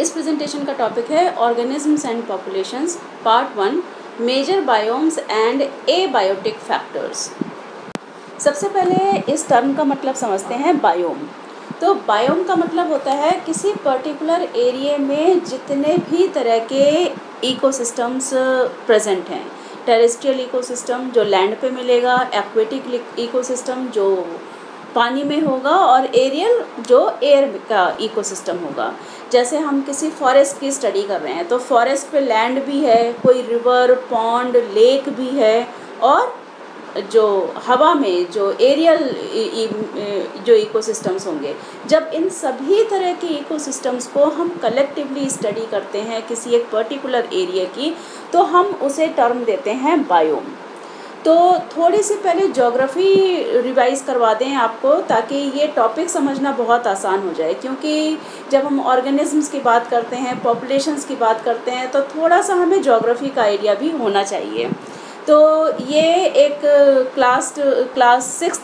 इस प्रेजेंटेशन का टॉपिक है organisms and populations part one major biomes and abiotic factors सबसे पहले इस टर्म का मतलब समझते हैं बायोम तो बायोम का मतलब होता है किसी पर्टिकुलर एरिए में जितने भी तरह के इकोसिस्टम्स प्रेजेंट हैं. टेरेस्ट्रियल इकोसिस्टम जो लैंड पे मिलेगा एक्वेटिक इकोसिस्टम जो पानी में होगा और एरियल जो एयर का इकोसिस्टम होगा। जैसे हम किसी फॉरेस्ट की स्टडी कर रहे हैं तो फॉरेस्ट पे लैंड भी है, कोई रिवर पॉन्ड लेक भी है और जो हवा में जो एरियल जो इकोसिस्टम्स होंगे। जब इन सभी तरह के इकोसिस्टम्स को हम कलेक्टिवली स्टडी करते हैं किसी एक पर्टिकुलर एरिया की तो हम उसे टर्म देते हैं बायोम तो थोड़ी सी पहले जोग्राफ़ी रिवाइज़ करवा दें आपको, ताकि ये टॉपिक समझना बहुत आसान हो जाए। क्योंकि जब हम ऑर्गेनिजम्स की बात करते हैं पॉपुलेशंस की बात करते हैं तो थोड़ा सा हमें जोग्राफ़ी का आइडिया भी होना चाहिए। तो ये एक क्लास क्लास सिक्स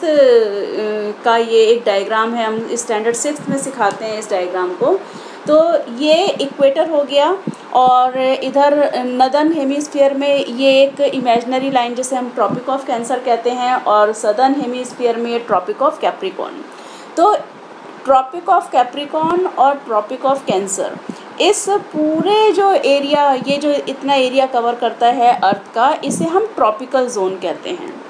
का ये एक डायग्राम है। हम स्टैंडर्ड सिक्स में सिखाते हैं इस डायग्राम को। तो ये इक्वेटर हो गया और इधर नदन हेमिस्फीयर में ये एक इमेजनरी लाइन जिसे हम ट्रॉपिक ऑफ़ कैंसर कहते हैं और सदर्न हेमिस्फीयर में ट्रॉपिक ऑफ़ कैप्रिकॉन तो ट्रॉपिक ऑफ़ कैप्रिकॉन और ट्रॉपिक ऑफ़ कैंसर इस पूरे जो एरिया ये जो इतना एरिया कवर करता है अर्थ का, इसे हम ट्रॉपिकल जोन कहते हैं।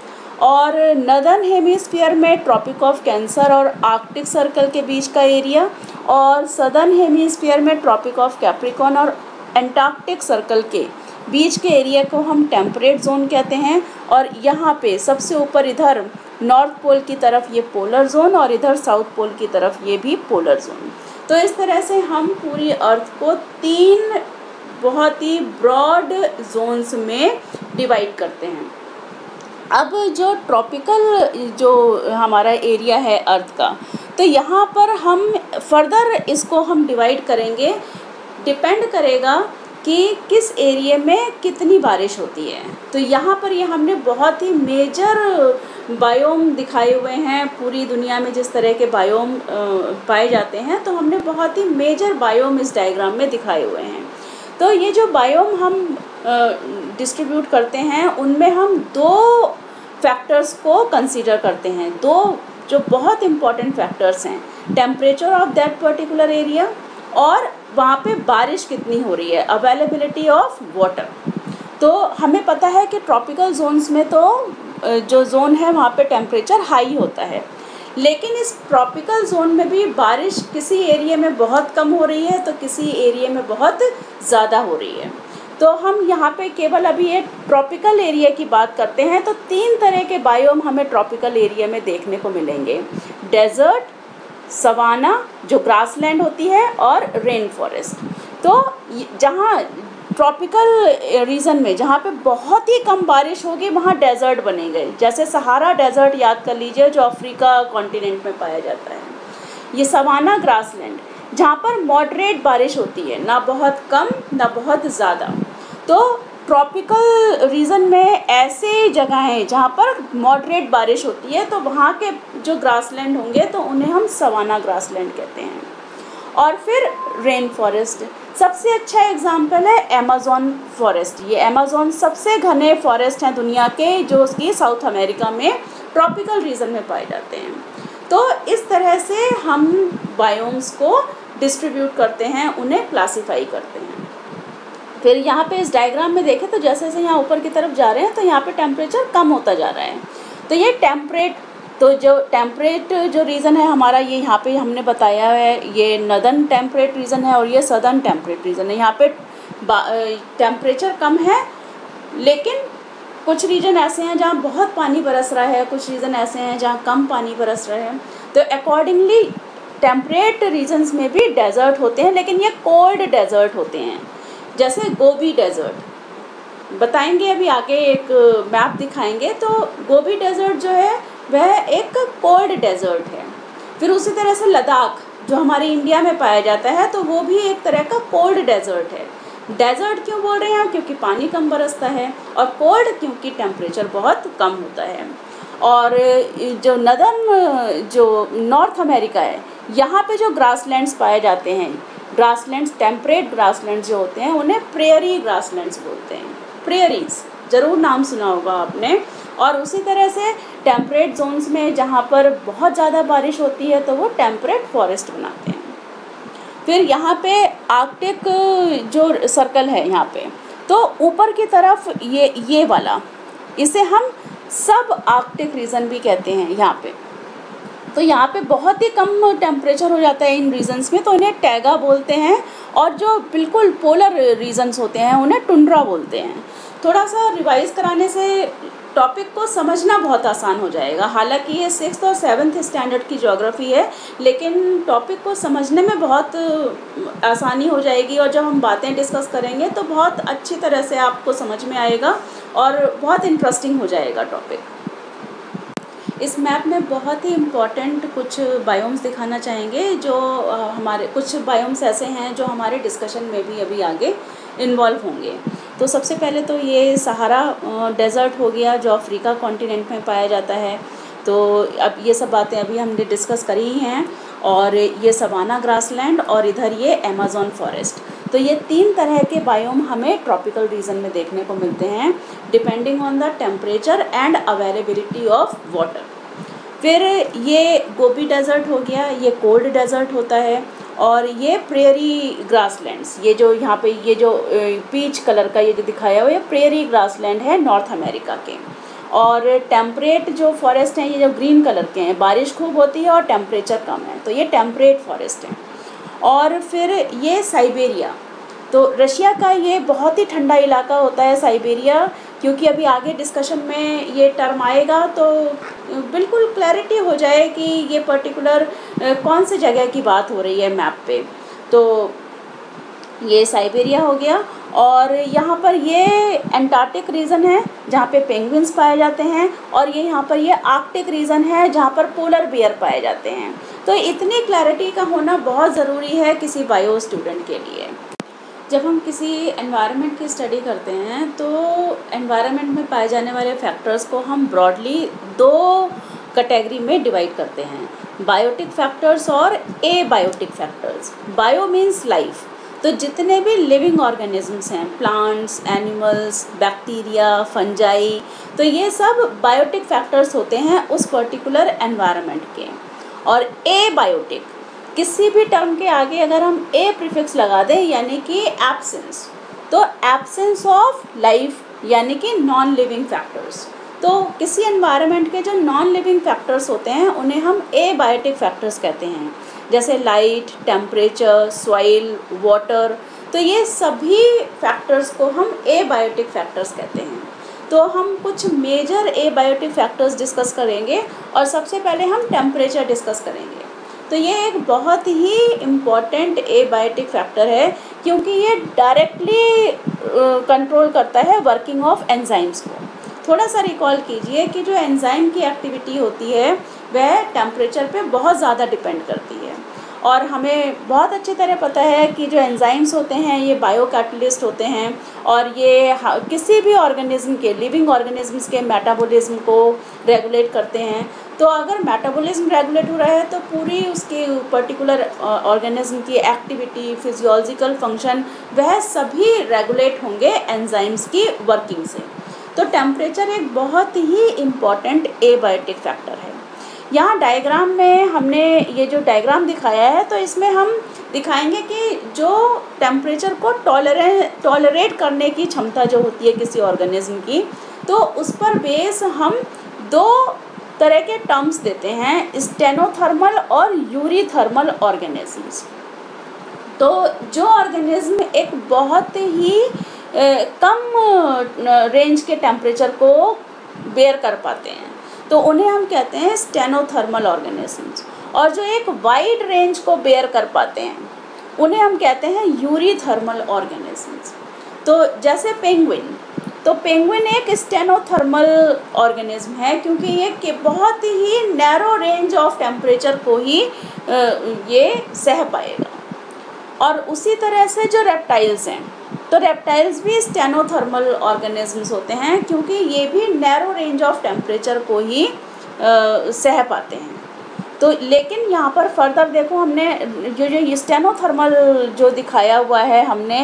और नदर्न हेमिस्फीयर में ट्रॉपिक ऑफ़ कैंसर और आर्कटिक सर्कल के बीच का एरिया और सदर्न हेमिस्फीयर में ट्रॉपिक ऑफ़ कैप्रिकॉन और एंटार्कटिक सर्कल के बीच के एरिया को हम टेम्परेट जोन कहते हैं और यहाँ पे सबसे ऊपर इधर नॉर्थ पोल की तरफ़ ये पोलर जोन और इधर साउथ पोल की तरफ़ ये भी पोलर जोन तो इस तरह से हम पूरी अर्थ को तीन बहुत ही ब्रॉड जोन्स में डिवाइड करते हैं। अब जो ट्रॉपिकल जो हमारा एरिया है अर्थ का तो यहाँ पर हम फर्दर इसको हम डिवाइड करेंगे। डिपेंड करेगा कि किस एरिया में कितनी बारिश होती है। तो यहाँ पर ये यह हमने बहुत ही मेजर बायोम दिखाए हुए हैं। पूरी दुनिया में जिस तरह के बायोम पाए जाते हैं तो हमने बहुत ही मेजर बायोम इस डायग्राम में दिखाए हुए हैं। तो ये जो बायोम हम डिस्ट्रीब्यूट करते हैं, उनमें हम दो फैक्टर्स को कंसीडर करते हैं। दो जो बहुत इंपॉर्टेंट फैक्टर्स हैं temperature of that particular area और वहाँ पे बारिश कितनी हो रही है अवेलेबिलिटी ऑफ़ वाटर तो हमें पता है कि ट्रॉपिकल जोन्स में तो जो जोन है, वहाँ पे टेम्परेचर हाई होता है। लेकिन इस ट्रॉपिकल जोन में भी बारिश किसी एरिया में बहुत कम हो रही है तो किसी एरिया में बहुत ज़्यादा हो रही है। तो हम यहाँ पे केवल अभी ये ट्रॉपिकल एरिया की बात करते हैं तो तीन तरह के बायोम हमें ट्रॉपिकल एरिया में देखने को मिलेंगे। डेजर्ट, सवाना, जो ग्रासलैंड होती है, और रेन फॉरेस्ट तो जहाँ ट्रॉपिकल रीजन में, जहाँ पे बहुत ही कम बारिश होगी, वहाँ डेजर्ट बने गए। जैसे सहारा डेजर्ट, याद कर लीजिए, जो अफ्रीका कॉन्टिनेंट में पाया जाता है। ये सवाना ग्रासलैंड, जहाँ पर मॉडरेट बारिश होती है, ना बहुत कम, ना बहुत ज़्यादा। तो ट्रॉपिकल रीजन में ऐसे जगह हैं, जहाँ पर मॉडरेट बारिश होती है तो वहाँ के जो ग्रासलैंड होंगे तो उन्हें हम सवाना ग्रासलैंड कहते हैं। और फिर रेन फॉरेस्ट सबसे अच्छा एग्ज़ाम्पल है अमेज़ोन फॉरेस्ट ये अमेज़ोन सबसे घने फॉरेस्ट हैं दुनिया के, जो उसकी साउथ अमेरिका में ट्रॉपिकल रीजन में पाए जाते हैं। तो इस तरह से हम बायोम्स को डिस्ट्रीब्यूट करते हैं, उन्हें क्लासीफाई करते हैं। फिर यहाँ पे इस डायग्राम में देखें तो जैसे जैसे यहाँ ऊपर की तरफ़ जा रहे हैं तो यहाँ पे टेम्परेचर कम होता जा रहा है। तो ये टेम्परेट तो जो टेम्परेट जो रीज़न है हमारा, ये यहाँ पे हमने बताया है, ये नदन टेम्परेट रीज़न है और ये सदर्न टेम्परेट रीज़न है। यहाँ पे टेम्परेचर कम है, लेकिन कुछ रीजन ऐसे हैं जहाँ बहुत पानी बरस रहा है, कुछ रीज़न ऐसे हैं जहाँ कम पानी बरस रहा है। तो अकॉर्डिंगली टेम्परेट रीजन्स में भी डेजर्ट होते हैं, लेकिन ये कोल्ड डेजर्ट होते हैं, जैसे गोभी डेजर्ट बताएँगे अभी आगे एक मैप दिखाएँगे तो गोभी डेजर्ट जो है वह एक कोल्ड डेजर्ट है। फिर उसी तरह से लद्दाख, जो हमारे इंडिया में पाया जाता है तो वो भी एक तरह का कोल्ड डेजर्ट है। डेजर्ट क्यों बोल रहे हैं क्योंकि पानी कम बरसता है और कोल्ड क्योंकि टेम्परेचर बहुत कम होता है। और जो नदन, जो नॉर्थ अमेरिका है, यहाँ पे जो ग्रासलैंड्स पाए जाते हैं ग्रासलैंड्स टेम्परेट ग्रासलैंड्स जो होते हैं, उन्हें प्रेयरी ग्रासलैंड्स बोलते हैं। प्रेयरीज ज़रूर नाम सुना होगा आपने। और उसी तरह से टेम्परेट जोन्स में जहाँ पर बहुत ज़्यादा बारिश होती है तो वो टेम्परेट फॉरेस्ट बनाते हैं। फिर यहाँ पे आर्कटिक जो सर्कल है यहाँ पे तो ऊपर की तरफ़ ये ये वाला, इसे हम सब आर्कटिक रीजन भी कहते हैं यहाँ पे। तो यहाँ पे बहुत ही कम टेम्परेचर हो जाता है इन रीजन्स में तो इन्हें टैगा बोलते हैं और जो बिल्कुल पोलर रीजन्स होते हैं, उन्हें टुंड्रा बोलते हैं। थोड़ा सा रिवाइज कराने से टॉपिक को समझना बहुत आसान हो जाएगा। हालाँकि ये सिक्स और सेवन्थ स्टैंडर्ड की जोग्राफ़ी है, लेकिन टॉपिक को समझने में बहुत आसानी हो जाएगी और जब हम बातें डिस्कस करेंगे तो बहुत अच्छी तरह से आपको समझ में आएगा और बहुत इंटरेस्टिंग हो जाएगा टॉपिक इस मैप में बहुत ही इंपॉर्टेंट कुछ बायोम्स दिखाना चाहेंगे जो हमारे, कुछ बायोम्स ऐसे हैं जो हमारे डिस्कशन में भी अभी आगे इन्वॉल्व होंगे। तो सबसे पहले तो ये सहारा डेज़र्ट हो गया जो अफ्रीका कॉन्टिनेंट में पाया जाता है। तो अब ये सब बातें अभी हमने डिस्कस करी ही हैं और ये सवाना ग्रासलैंड और इधर ये अमेज़ोन फॉरेस्ट तो ये तीन तरह के बायोम हमें ट्रॉपिकल रीजन में देखने को मिलते हैं depending on the temperature and availability of water फिर ये गोबी डेजर्ट हो गया, ये कोल्ड डेजर्ट होता है और ये प्रेयरी ग्रासलैंड्स ये जो यहाँ पे, ये जो पीच कलर का ये जो दिखाया हुआ ये प्रेयरी ग्रासलैंड है नॉर्थ अमेरिका के। और टेम्परेट जो फॉरेस्ट हैं, ये जो ग्रीन कलर के हैं, बारिश खूब होती है और टेम्परेचर कम है तो ये टेम्परेट फॉरेस्ट हैं। और फिर ये साइबेरिया तो रशिया का ये बहुत ही ठंडा इलाका होता है साइबेरिया क्योंकि अभी आगे डिस्कशन में ये टर्म आएगा तो बिल्कुल क्लैरिटी हो जाए कि ये पर्टिकुलर कौन सी जगह की बात हो रही है मैप पे। तो ये साइबेरिया हो गया और यहाँ पर ये एंटार्क्टिक रीजन है, जहाँ पे पेंगुइन्स पाए जाते हैं और ये यहाँ पर ये आर्कटिक रीजन है, जहाँ पर पोलर बियर पाए जाते हैं। तो इतनी क्लैरिटी का होना बहुत ज़रूरी है किसी बायो स्टूडेंट के लिए। जब हम किसी एनवायरनमेंट की स्टडी करते हैं तो एनवायरनमेंट में पाए जाने वाले फैक्टर्स को हम ब्रॉडली दो कैटेगरी में डिवाइड करते हैं। बायोटिक फैक्टर्स और abiotic factors bio means life तो जितने भी लिविंग ऑर्गेनिजम्स हैं प्लांट्स एनिमल्स बैक्टीरिया फंजाई तो ये सब बायोटिक फैक्टर्स होते हैं उस पर्टिकुलर एनवायरनमेंट के। और ए बायोटिक किसी भी टर्म के आगे अगर हम ए प्रीफिक्स लगा दें, यानी कि एब्सेंस तो एब्सेंस ऑफ़ लाइफ यानी कि नॉन लिविंग फैक्टर्स तो किसी एनवायरनमेंट के जो नॉन लिविंग फैक्टर्स होते हैं, उन्हें हम ए बायोटिक फैक्टर्स कहते हैं। जैसे लाइट टेम्परेचर सॉइल वाटर तो ये सभी फैक्टर्स को हम ए बायोटिक फैक्टर्स कहते हैं। तो हम कुछ major abiotic factors discuss करेंगे, और सबसे पहले हम टेम्परेचर डिस्कस करेंगे। तो ये एक बहुत ही इंपॉर्टेंट एबायोटिक बायोटिक फैक्टर है, क्योंकि ये डायरेक्टली कंट्रोल करता है वर्किंग ऑफ़ एंजाइम्स को। थोड़ा सा रिकॉल कीजिए कि जो एंजाइम की एक्टिविटी होती है, वह टेम्परेचर पे बहुत ज़्यादा डिपेंड करती है। और हमें बहुत अच्छी तरह पता है कि जो एंजाइम्स होते हैं, ये बायो कैटलिस्ट होते हैं और ये किसी भी ऑर्गेनिज्म के लिविंग ऑर्गेनिजम्स के मेटाबॉलिज्म को रेगुलेट करते हैं। तो अगर मेटाबॉलिज्म रेगुलेट हो रहा है तो पूरी उसकी पर्टिकुलर ऑर्गेनिज्म की एक्टिविटी फिजियोलॉजिकल फ़ंक्शन वह सभी रेगुलेट होंगे एंजाइम्स की वर्किंग से। तो टेम्परेचर एक बहुत ही इंपॉर्टेंट एबायोटिक फैक्टर है। यहाँ डायग्राम में हमने ये जो डायग्राम दिखाया है तो इसमें हम दिखाएँगे कि जो टेम्परेचर को टॉलरे टॉलरेट करने की क्षमता जो होती है किसी ऑर्गेनिज्म की तो उस पर बेस हम दो तरह के टर्म्स देते हैं स्टेनोथर्मल और यूरीथर्मल ऑर्गेनिजम्स तो जो ऑर्गेनिज्म एक बहुत ही ए, कम रेंज के टेम्परेचर को बेयर कर पाते हैं। तो उन्हें हम कहते हैं स्टेनोथर्मल ऑर्गेनिजम्स और जो एक वाइड रेंज को बेयर कर पाते हैं, उन्हें हम कहते हैं यूरीथर्मल ऑर्गेनिजम्स तो जैसे पेंगुइन तो पेंगुइन एक स्टेनोथर्मल ऑर्गेनिज्म है क्योंकि ये के बहुत ही नैरो रेंज ऑफ़ टेम्परेचर को ही ये सह पाएगा। और उसी तरह से जो रेप्टाइल्स हैं तो रेप्टाइल्स भी स्टेनोथर्मल ऑर्गेनिजम्स होते हैं क्योंकि ये भी नैरो रेंज ऑफ़ टेम्परेचर को ही आ, सह पाते हैं। तो लेकिन यहाँ पर फर्दर देखो हमने जो जो स्टेनोथर्मल जो दिखाया हुआ है हमने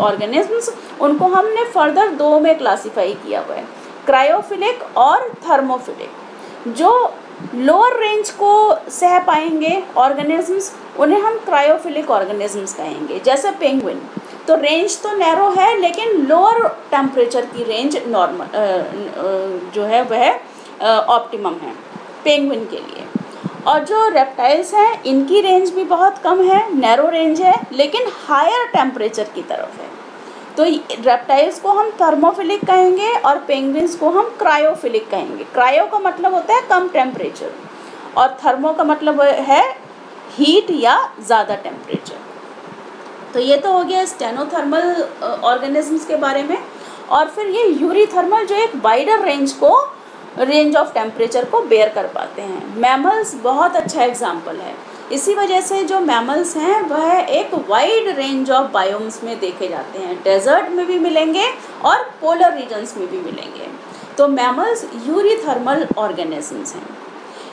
ऑर्गेनिजम्स उनको हमने फर्दर दो में क्लासीफाई किया हुआ है। क्रायोफिलिक और थर्मोफिलिक जो लोअर रेंज को सह पाएँगे ऑर्गेनिजम्स उन्हें हम क्रायोफिलिक ऑर्गेनिजम्स कहेंगे जैसे पेंगुइन तो रेंज तो नैरो है, लेकिन लोअर टेम्परेचर की रेंज नॉर्मल जो है वह ऑप्टिमम है पेंगुइन के लिए। और जो रेप्टाइल्स हैं, इनकी रेंज भी बहुत कम है नैरो रेंज है, लेकिन हायर टेम्परेचर की तरफ़ है। तो रेप्टाइल्स को हम थर्मोफिलिक कहेंगे और पेंगुइन्स को हम क्रायोफिलिक कहेंगे। क्रायो का मतलब होता है कम टेम्परेचर और थर्मो का मतलब है हीट या ज़्यादा टेम्परेचर तो ये तो हो गया स्टेनोथर्मल ऑर्गेनिजम्स के बारे में। और फिर ये यूरीथर्मल जो एक वाइडर रेंज को रेंज ऑफ़ टेम्परेचर को बेयर कर पाते हैं। मैमल्स बहुत अच्छा एग्ज़ाम्पल है। इसी वजह से जो मैमल्स हैं, वह एक वाइड रेंज ऑफ़ बायोम्स में देखे जाते हैं। डेजर्ट में भी मिलेंगे और पोलर रीजन्स में भी मिलेंगे। तो मैमल्स यूरीथर्मल ऑर्गेनिजम्स हैं।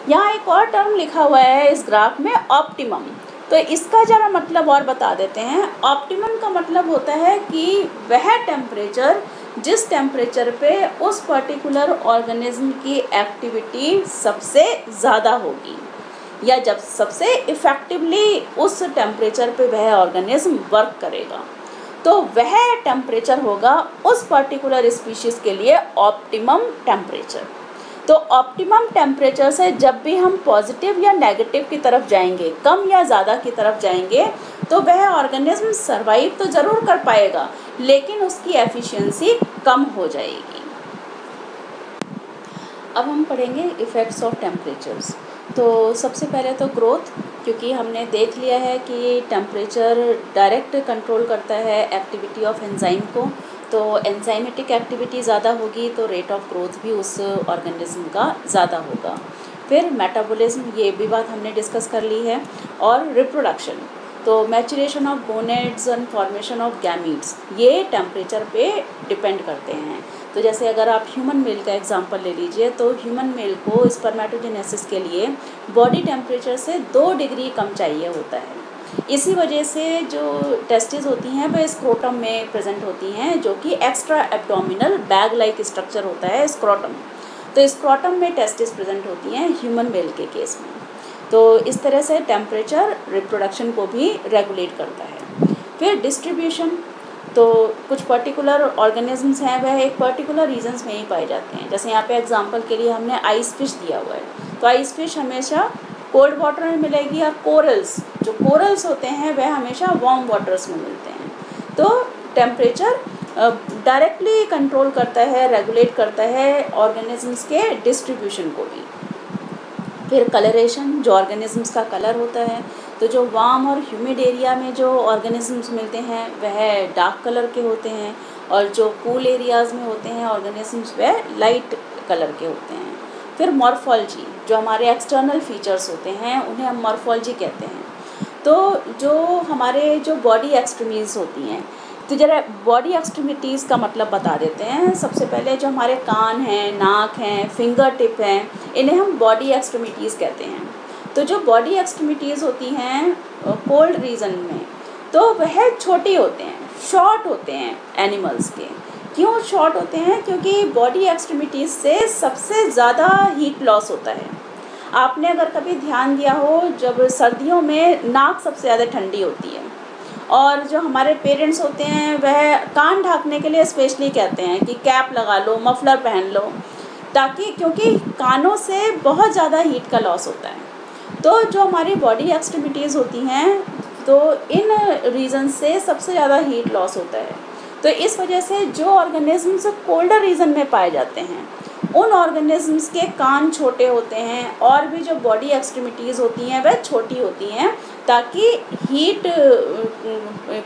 यहाँ एक और टर्म लिखा हुआ है इस ग्राफ में ऑप्टिमम तो इसका ज़रा मतलब और बता देते हैं। ऑप्टिमम का मतलब होता है कि वह टेम्परेचर जिस टेम्परेचर पे उस पर्टिकुलर ऑर्गेनिज्म की एक्टिविटी सबसे ज़्यादा होगी, या जब सबसे इफ़ेक्टिवली उस टेम्परेचर पे वह ऑर्गेनिज्म वर्क करेगा। तो वह टेम्परेचर होगा उस पर्टिकुलर स्पीशीज़ के लिए ऑप्टिमम टेम्परेचर तो ऑप्टिमम टेम्परेचर से जब भी हम पॉजिटिव या नेगेटिव की तरफ़ जाएँगे, कम या ज़्यादा की तरफ़ जाएँगे तो वह ऑर्गेनिज्म सरवाइव तो ज़रूर कर पाएगा, लेकिन उसकी एफिशिएंसी कम हो जाएगी। अब हम पढ़ेंगे इफ़ेक्ट्स ऑफ़ टेम्परेचर्स तो सबसे पहले तो ग्रोथ क्योंकि हमने देख लिया है कि टेम्परेचर डायरेक्ट कंट्रोल करता है एक्टिविटी ऑफ़ एंजाइम को। तो एंजाइमेटिक एक्टिविटी ज़्यादा होगी तो रेट ऑफ़ ग्रोथ भी उस ऑर्गेनिज्म का ज़्यादा होगा। फिर मेटाबॉलिज्म ये भी बात हमने डिस्कस कर ली है। और रिप्रोडक्शन तो maturation of gonads and formation of gametes ये टेम्परेचर पे डिपेंड करते हैं। तो जैसे अगर आप ह्यूमन मेल का एग्जांपल ले लीजिए तो ह्यूमन मेल को स्पर्मेटोजेनेसिस के लिए बॉडी टेम्परेचर से दो डिग्री कम चाहिए होता है। इसी वजह से जो टेस्टिस होती हैं वह स्क्रोटम में प्रेजेंट होती हैं, जो कि extra abdominal bag like structure होता है स्क्रोटम तो स्क्रोटम में टेस्टिस प्रेजेंट होती हैं ह्यूमन मेल के केस में। तो इस तरह से टेम्परेचर रिप्रोडक्शन को भी रेगुलेट करता है। फिर डिस्ट्रीब्यूशन तो कुछ पर्टिकुलर ऑर्गेनिजम्स हैं, वह एक पर्टिकुलर रीजन्स में ही पाए जाते हैं। जैसे यहाँ पे एग्जांपल के लिए हमने आइस फ़िश दिया हुआ है। तो आइस फ़िश हमेशा कोल्ड वाटर में मिलेगी और कोरल्स, जो कोरल्स होते हैं, वह हमेशा वार्म वाटर्स में मिलते हैं। तो टेम्परेचर डायरेक्टली कंट्रोल करता है रेगुलेट करता है ऑर्गेनिजम्स के डिस्ट्रीब्यूशन को भी। फिर कलरेशन जो ऑर्गेनिजम्स का कलर होता है तो जो वार्म और ह्यूमिड एरिया में जो ऑर्गेनिजम्स मिलते हैं, वह डार्क कलर के होते हैं और जो कूल एरियाज़ में होते हैं ऑर्गेनिजम्स वह लाइट कलर के होते हैं। फिर मॉर्फोलॉजी जो हमारे एक्सटर्नल फीचर्स होते हैं, उन्हें हम मॉर्फोलॉजी कहते हैं। तो जो हमारे जो बॉडी एक्सट्रीमीज़ होती हैं तो ज़रा बॉडी एक्सट्रीमिटीज़ का मतलब बता देते हैं। सबसे पहले जो हमारे कान हैं, नाक हैं फिंगर टिप हैं, इन्हें हम बॉडी एक्सट्रीमिटीज़ कहते हैं। तो जो बॉडी एक्सट्रीमिटीज़ होती हैं कोल्ड रीजन में तो वह छोटे होते हैं शॉर्ट होते हैं एनिमल्स के। क्यों शॉर्ट होते हैं? क्योंकि बॉडी एक्सट्रीमिटीज़ से सबसे ज़्यादा हीट लॉस होता है। आपने अगर कभी ध्यान दिया हो, जब सर्दियों में नाक सबसे ज़्यादा ठंडी होती है, और जो हमारे पेरेंट्स होते हैं, वह कान ढाकने के लिए स्पेशली कहते हैं कि कैप लगा लो मफलर पहन लो, ताकि, क्योंकि कानों से बहुत ज़्यादा हीट का लॉस होता है। तो जो हमारी बॉडी एक्सट्रीमिटीज़ होती हैं तो इन रीज़न से सबसे ज़्यादा हीट लॉस होता है। तो इस वजह से जो ऑर्गेनिजम्स कोल्डर रीजन में पाए जाते हैं, उन ऑर्गेनिजम्स के कान छोटे होते हैं और भी जो बॉडी एक्सट्रीमिटीज़ होती हैं, वह छोटी होती हैं ताकि हीट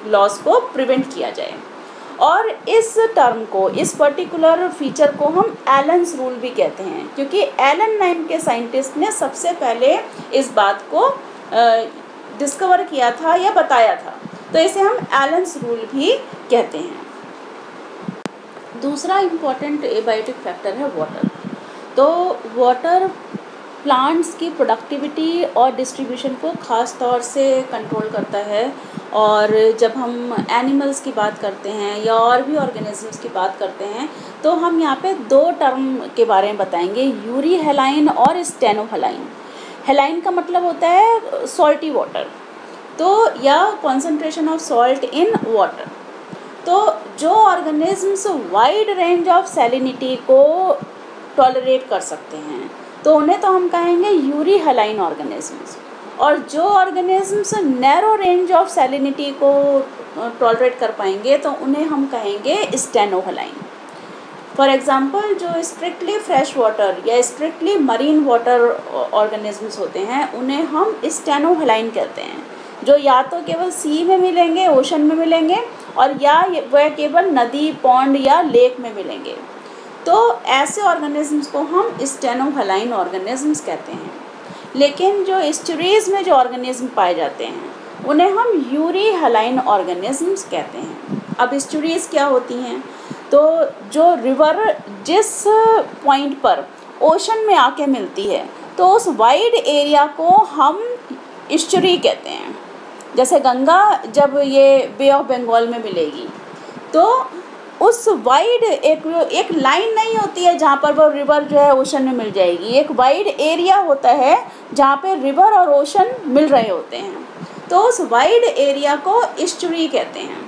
लॉस को प्रिवेंट किया जाए। और इस टर्म को, इस पर्टिकुलर फीचर को हम एलन्स रूल भी कहते हैं, क्योंकि एलन नाम के साइंटिस्ट ने सबसे पहले इस बात को डिस्कवर किया था या बताया था। तो इसे हम एलन्स रूल भी कहते हैं। दूसरा इंपॉर्टेंट एबायोटिक फैक्टर है वाटर तो वाटर प्लांट्स की प्रोडक्टिविटी और डिस्ट्रीब्यूशन को ख़ास तौर से कंट्रोल करता है और जब हम एनिमल्स की बात करते हैं या और भी ऑर्गेनिजम्स की बात करते हैं तो हम यहाँ पे दो टर्म के बारे में बताएँगे यूरी हेलाइन और स्टेनो हेलाइन हेलाइन का मतलब होता है सॉल्टी वाटर तो या concentration of salt in water तो जो organisms wide range of salinity को टॉलरेट कर सकते हैं तो उन्हें तो हम कहेंगे यूरी हलाइन ऑर्गेनिजम्स और जो organisms narrow range of salinity को टॉलरेट कर पाएँगे तो उन्हें हम कहेंगे स्टेनोहलाइन फॉर एग्ज़ाम्पल जो स्ट्रिक्टली फ्रेश वाटर या स्ट्रिक्टली मरीन वाटर ऑर्गेनिजम्स होते हैं, उन्हें हम स्टेनोहलाइन कहते हैं। जो या तो केवल सी में मिलेंगे ओशन में मिलेंगे, और या वह केवल नदी पौंड या लेक में मिलेंगे। तो ऐसे ऑर्गेनिजम्स को हम स्टेनोहलाइन ऑर्गेनिजम्स कहते हैं। लेकिन जो स्टरीज में जो ऑर्गेनिज्म पाए जाते हैं, उन्हें हम यूरी हलाइन ऑर्गेनिजम्स कहते हैं। अब स्टरीज क्या होती हैं? तो जो रिवर जिस पॉइंट पर ओशन में आके मिलती है तो उस वाइड एरिया को हम स्टरी कहते हैं। जैसे गंगा जब ये बे ऑफ़ बंगाल में मिलेगी तो उस वाइड एक एक लाइन नहीं होती है जहाँ पर वो रिवर जो है ओशन में मिल जाएगी। एक वाइड एरिया होता है जहाँ पे रिवर और ओशन मिल रहे होते हैं। तो उस वाइड एरिया को इस्चुरी कहते हैं।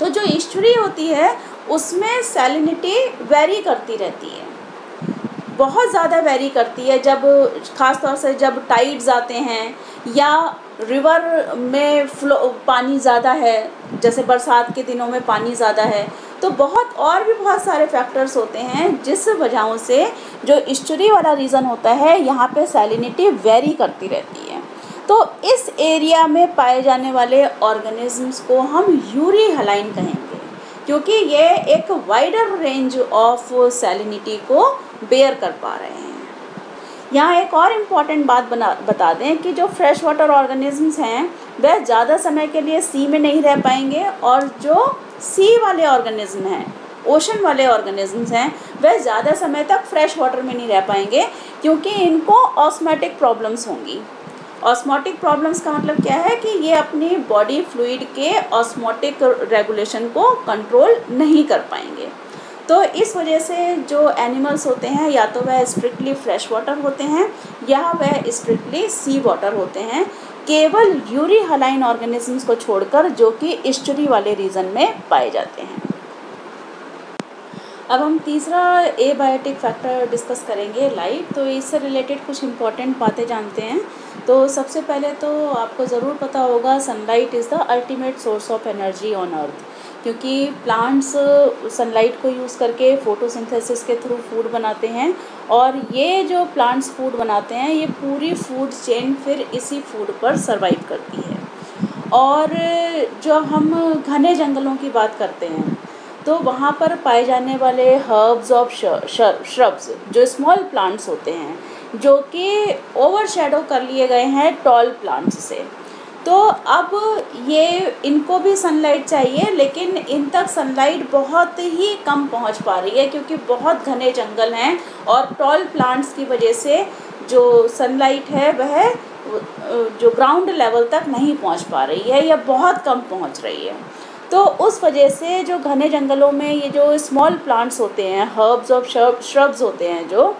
तो जो इस्चुरी होती है, उसमें सैलिनिटी वेरी करती रहती है। बहुत ज़्यादा वेरी करती है जब ख़ास तौर से जब टाइड्स आते हैं या रिवर में फ्लो पानी ज़्यादा है, जैसे बरसात के दिनों में पानी ज़्यादा है तो बहुत और भी बहुत सारे फैक्टर्स होते हैं जिस वजहों से जो स्टोरी वाला रीज़न होता है, यहाँ पे सैलिनिटी वेरी करती रहती है। तो इस एरिया में पाए जाने वाले ऑर्गेनिजम्स को हम यूरी हलाइन कहेंगे। क्योंकि ये एक वाइडर रेंज ऑफ़ सैलिनिटी को बेयर कर पा रहे हैं। यहाँ एक और इंपॉर्टेंट बात बना, बता दें कि जो फ्रेश वाटर ऑर्गेनिजम्स हैं वह ज़्यादा समय के लिए सी में नहीं रह पाएँगे और जो सी वाले ऑर्गेनिज्म हैं ओशन वाले ऑर्गेनिजम्स हैं वह ज़्यादा समय तक फ्रेश वाटर में नहीं रह पाएँगे क्योंकि इनको ऑस्मेटिक प्रॉब्लम्स होंगी। ऑस्मोटिक प्रॉब्लम्स का मतलब क्या है कि ये अपनी बॉडी फ्लूइड के ऑस्मोटिक रेगुलेशन को कंट्रोल नहीं कर पाएँगे। तो इस वजह से जो एनिमल्स होते हैं, या तो वह स्ट्रिक्टली फ्रेश वाटर होते हैं, या वह स्ट्रिक्टली सी वाटर होते हैं, केवल यूरी हलाइन ऑर्गेनिजम्स को छोड़कर जो कि इस्टरी वाले रीजन में पाए जाते हैं। अब हम तीसरा ए बायोटिक फैक्टर डिस्कस करेंगे लाइट तो इससे रिलेटेड कुछ इंपॉर्टेंट बातें जानते हैं। तो सबसे पहले तो आपको ज़रूर पता होगा sunlight is the ultimate source of energy on earth क्योंकि प्लांट्स सनलाइट को यूज़ करके फ़ोटोसिंथेसिस के थ्रू फ़ूड बनाते हैं। और ये जो प्लांट्स फ़ूड बनाते हैं, ये पूरी फ़ूड चेन फिर इसी फ़ूड पर सर्वाइव करती है। और जो हम घने जंगलों की बात करते हैं तो वहाँ पर पाए जाने वाले हर्ब्स ऑफ़ श्रब्स जो स्मॉल प्लांट्स होते हैं, जो कि ओवर शेडो कर लिए गए हैं टॉल प्लांट्स से। तो अब ये, इनको भी सनलाइट चाहिए, लेकिन इन तक सनलाइट बहुत ही कम पहुँच पा रही है, क्योंकि बहुत घने जंगल हैं और टॉल प्लांट्स की वजह से जो सनलाइट है वह जो ग्राउंड लेवल तक नहीं पहुँच पा रही है या बहुत कम पहुँच रही है। तो उस वजह से जो घने जंगलों में ये जो स्मॉल प्लांट्स होते हैं हर्ब्स और श्रब्स होते हैं जो,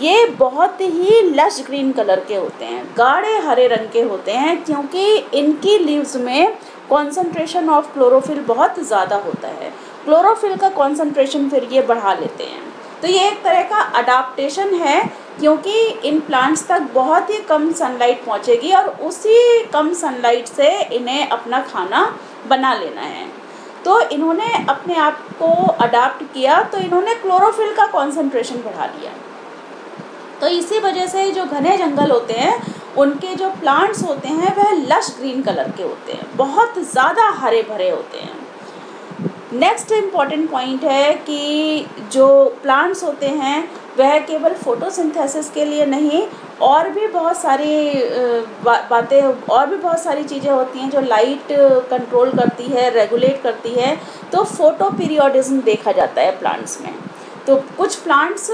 ये बहुत ही लश ग्रीन कलर के होते हैं, गाढ़े हरे रंग के होते हैं क्योंकि इनकी लीव्स में कॉन्सनट्रेशन ऑफ़ क्लोरोफिल बहुत ज़्यादा होता है। क्लोरोफिल का कॉन्सनट्रेशन फिर ये बढ़ा लेते हैं। तो ये एक तरह का अडाप्टेशन है, क्योंकि इन प्लांट्स तक बहुत ही कम सनलाइट पहुंचेगी और उसी कम सनलाइट से इन्हें अपना खाना बना लेना है। तो इन्होंने अपने आप को अडाप्ट किया तो इन्होंने क्लोरोफिल का कॉन्सेंट्रेशन बढ़ा लिया तो इसी वजह से जो घने जंगल होते हैं, उनके जो प्लांट्स होते हैं, वह लश ग्रीन कलर के होते हैं। बहुत ज़्यादा हरे भरे होते हैं। नेक्स्ट इंपॉर्टेंट पॉइंट है कि जो प्लांट्स होते हैं, वह केवल फोटोसिंथेसिस के लिए नहीं, और भी बहुत सारी बातें, और भी बहुत सारी चीज़ें होती हैं जो लाइट कंट्रोल करती है रेगुलेट करती है तो फ़ोटो पीरियोडिज्म देखा जाता है प्लांट्स में। तो कुछ प्लांट्स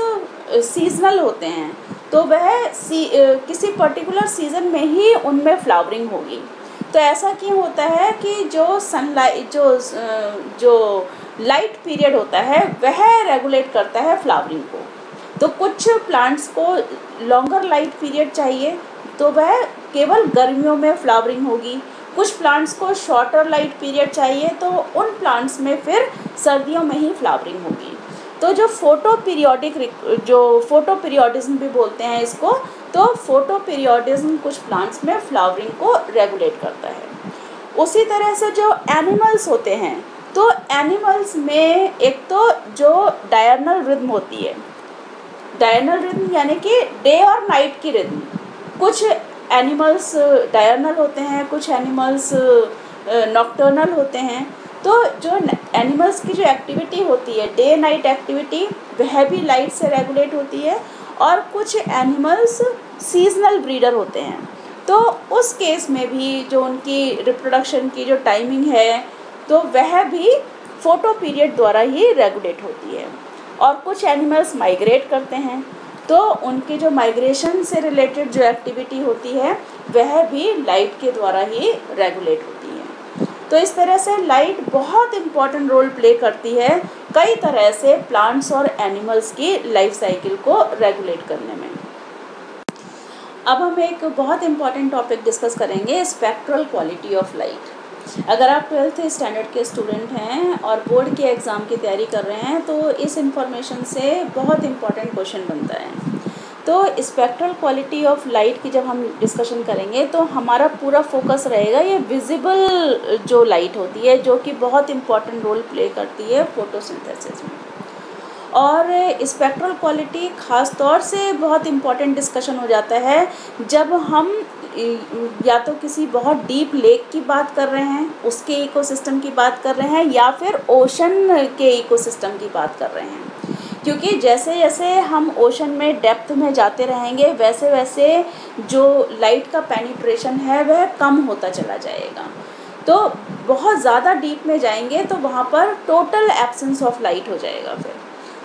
सीजनल होते हैं तो वह सी किसी पर्टिकुलर सीज़न में ही उनमें फ्लावरिंग होगी। तो ऐसा क्यों होता है कि जो सनलाइट जो जो लाइट पीरियड होता है, वह रेगुलेट करता है फ्लावरिंग को। तो कुछ प्लांट्स को लॉन्गर लाइट पीरियड चाहिए तो वह केवल गर्मियों में फ्लावरिंग होगी। कुछ प्लांट्स को शॉर्टर लाइट पीरियड चाहिए तो उन प्लांट्स में फिर सर्दियों में ही फ्लावरिंग होगी। तो जो फ़ोटो पीरियोडिक जो फ़ोटो पीरियोडिज्म भी बोलते हैं इसको तो फ़ोटो पीरियोडिज्म कुछ प्लांट्स में फ्लावरिंग को रेगुलेट करता है। उसी तरह से जो एनिमल्स होते हैं तो एनिमल्स में एक तो जो डायरनल रिद्म होती है डायर्नल रिद्म यानी कि डे और नाइट की रिद्म कुछ एनिमल्स डायर्नल होते हैं, कुछ एनिमल्स नॉक्टर्नल होते हैं। तो जो एनिमल्स की जो एक्टिविटी होती है डे नाइट एक्टिविटी वह भी लाइट से रेगुलेट होती है और कुछ एनिमल्स सीजनल ब्रीडर होते हैं। तो उस केस में भी जो उनकी रिप्रोडक्शन की जो टाइमिंग है तो वह भी फ़ोटो पीरियड द्वारा ही रेगुलेट होती है। और कुछ एनिमल्स माइग्रेट करते हैं तो उनकी जो माइग्रेशन से रिलेटेड जो एक्टिविटी होती है, वह भी लाइट के द्वारा ही रेगुलेट होती है। तो इस तरह से लाइट बहुत इंपॉर्टेंट रोल प्ले करती है कई तरह से प्लांट्स और एनिमल्स की लाइफ साइकिल को रेगुलेट करने में। अब हम एक बहुत इंपॉर्टेंट टॉपिक डिस्कस करेंगे स्पेक्ट्रल क्वालिटी ऑफ़ लाइट अगर आप ट्वेल्थ स्टैंडर्ड के स्टूडेंट हैं और बोर्ड के एग्ज़ाम की तैयारी कर रहे हैं तो इस इंफॉर्मेशन से बहुत इंपॉर्टेंट क्वेश्चन बनता है। तो स्पेक्ट्रल क्वालिटी ऑफ़ लाइट की जब हम डिस्कशन करेंगे तो हमारा पूरा फोकस रहेगा ये विजिबल जो लाइट होती है, जो कि बहुत इंपॉर्टेंट रोल प्ले करती है फोटोसिंथेसिस में। और स्पेक्ट्रल क्वालिटी ख़ास तौर से बहुत इंपॉर्टेंट डिस्कशन हो जाता है जब हम या तो किसी बहुत डीप लेक की बात कर रहे हैं, उसके इकोसिस्टम की बात कर रहे हैं, या फिर ओशन के इकोसिस्टम की बात कर रहे हैं। क्योंकि जैसे जैसे हम ओशन में डेप्थ में जाते रहेंगे, वैसे वैसे जो लाइट का पेनिट्रेशन है, वह कम होता चला जाएगा। तो बहुत ज़्यादा डीप में जाएँगे तो वहाँ पर टोटल एब्सेंस ऑफ़ लाइट हो जाएगा फिर।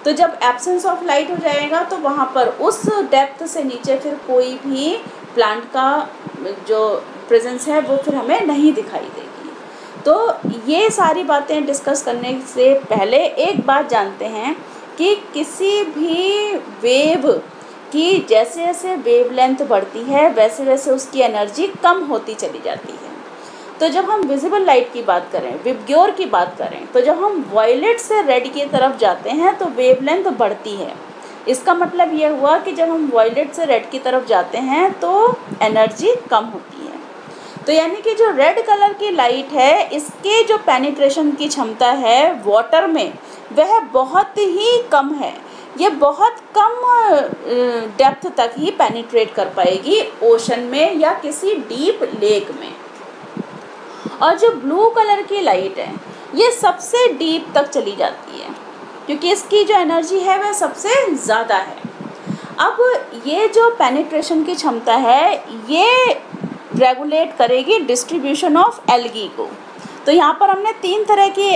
तो जब एब्सेंस ऑफ़ लाइट हो जाएगा तो वहाँ पर उस डेप्थ से नीचे फिर कोई भी प्लांट का जो प्रेजेंस है, वो फिर हमें नहीं दिखाई देगी। तो ये सारी बातें डिस्कस करने से पहले एक बात जानते हैं कि किसी भी वेव की जैसे जैसे वेव लेंथ बढ़ती है वैसे वैसे उसकी एनर्जी कम होती चली जाती है। तो जब हम विजिबल लाइट की बात करें विबग्योर की बात करें तो जब हम वॉयलेट से रेड की तरफ़ जाते हैं तो वेव लेंथ बढ़ती है। इसका मतलब यह हुआ कि जब हम वॉयलेट से रेड की तरफ़ जाते हैं तो एनर्जी कम होती है। तो यानी कि जो रेड कलर की लाइट है, इसके जो पेनिट्रेशन की क्षमता है वाटर में, वह बहुत ही कम है। ये बहुत कम डेप्थ तक ही पेनिट्रेट कर पाएगी ओशन में या किसी डीप लेक में। और जो ब्लू कलर की लाइट है, ये सबसे डीप तक चली जाती है, क्योंकि इसकी जो एनर्जी है वह सबसे ज़्यादा है। अब ये जो पेनिट्रेशन की क्षमता है, ये रेगुलेट करेगी डिस्ट्रीब्यूशन ऑफ़ एल्गी को। तो यहाँ पर हमने तीन तरह की